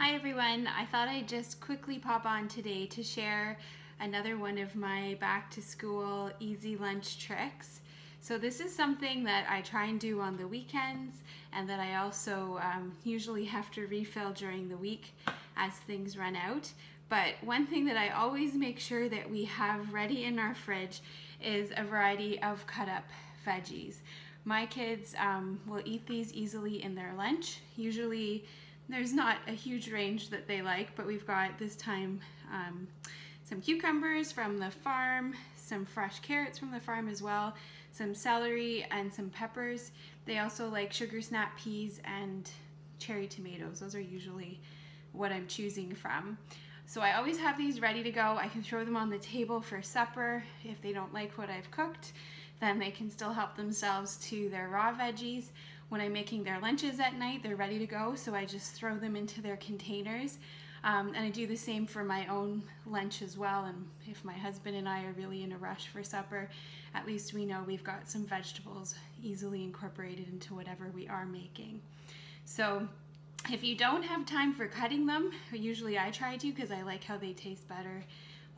Hi everyone, I thought I'd just quickly pop on today to share another one of my back to school easy lunch tricks. So this is something that I try and do on the weekends and that I also um, usually have to refill during the week as things run out. But one thing that I always make sure that we have ready in our fridge is a variety of cut up veggies. My kids um, will eat these easily in their lunch. Usually there's not a huge range that they like, but we've got this time um, some cucumbers from the farm, some fresh carrots from the farm as well, some celery and some peppers. They also like sugar snap peas and cherry tomatoes. Those are usually what I'm choosing from. So I always have these ready to go. I can throw them on the table for supper. If they don't like what I've cooked, then they can still help themselves to their raw veggies when I'm making their lunches at night, they're ready to go, so I just throw them into their containers. Um, and I do the same for my own lunch as well. And if my husband and I are really in a rush for supper, at least we know we've got some vegetables easily incorporated into whatever we are making. So if you don't have time for cutting them, usually I try to because I like how they taste better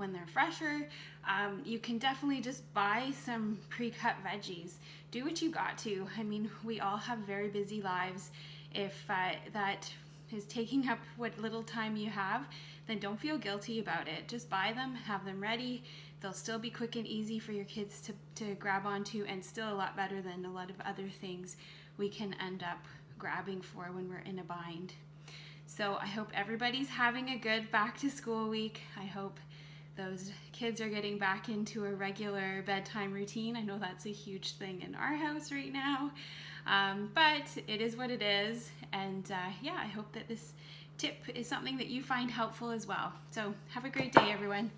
when they're fresher. Um, you can definitely just buy some pre-cut veggies. Do what you got to. I mean, we all have very busy lives. If uh, that is taking up what little time you have, then don't feel guilty about it. Just buy them, have them ready. They'll still be quick and easy for your kids to, to grab onto and still a lot better than a lot of other things we can end up grabbing for when we're in a bind. So I hope everybody's having a good back to school week. I hope those kids are getting back into a regular bedtime routine. I know that's a huge thing in our house right now, um, but it is what it is. And uh, yeah, I hope that this tip is something that you find helpful as well. So have a great day, everyone.